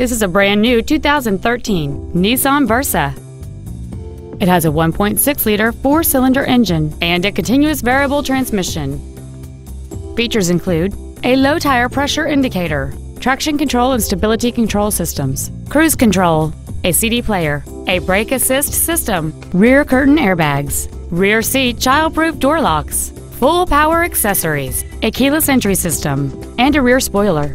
This is a brand new 2013 Nissan Versa. It has a 1.6-liter four-cylinder engine and a continuous variable transmission. Features include a low tire pressure indicator, traction control and stability control systems, cruise control, a CD player, a brake assist system, rear curtain airbags, rear seat child-proof door locks, full power accessories, a keyless entry system, and a rear spoiler.